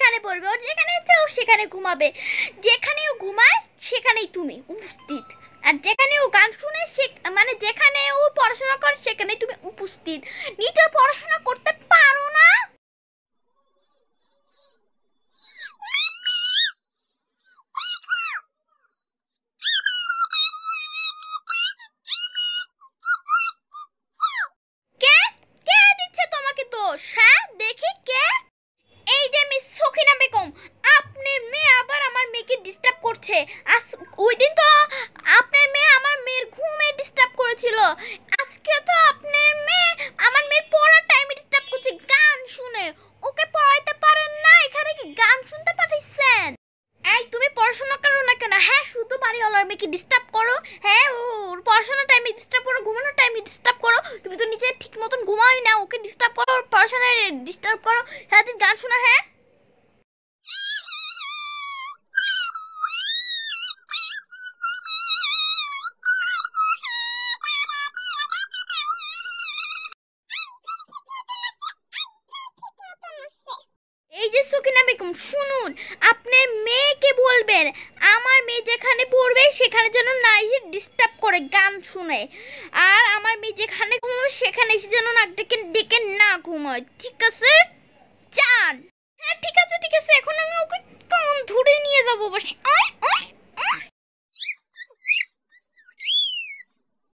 পড়বে, ওর যেখানে ইচ্ছে ও সেখানে ঘুমাবে। যেখানে ও ঘুমায়, সেখানেই তুমি। উপস্থিত আর যেখানে ও গান শুনে, সে মানে যেখানে ও পড়াশোনা করে, সেখানেই তুমি উপস্থিত। নিজে পড়াশোনা করতে পারো না। কে? কে দিচ্ছে তোমাকে দোষ হ্যাঁ দেখি কে এই যে মিস সখিনা বেগম আপনার মেয়ে আবার আমার মেয়েকে ডিস্টার্ব করছে আজ ওই দিন তো আপনার মেয়ে আমার মেয়ের ঘুমে ডিস্টার্ব করেছিল। আজকে তো আপনার মেয়ে আমার মেয়ের পড়ার টাইমে ডিস্টার্ব করছে, গান শুনে। ওকে পড়াইতে পারেন না, এখানে কি গান শুনতে পাঠাইছেন? এই, তুমি পড়াশোনা করো না কেন? হ্যাঁ শুধু বাড়িওয়ালার মেয়েকে ডিস্টার্ব করো। হ্যাঁ ওর পড়াশোনার টাইমে ডিস্টার্ব করো, ঘুমানোর টাইমে ডিস্টার্ব করো। তুমি তো নিজে ঠিক মতন ঘুমাই না, ওকে ডিস্টার্ব করো, পড়াশোনায় ডিস্টার্ব করো। সারাদিন গান শোনা হ্যাঁ? সকিনা বেগম শুনুন, আপনার মেয়েকে বলবেন আমার মেয়ে যেখানে পড়বে, সেখানে যেন না এসে ডিস্টার্ব করে গান শুনে। আর আমার মেয়ে যেখানে ঘুমাবে, সেখানে এসে যেন নাক ডেকে ডেকে না ঘুমায়। ঠিক আছে? চান হ্যাঁ ঠিক আছে ঠিক আছে। এখন আমি ওকে কান ধরে নিয়ে যাব বসে।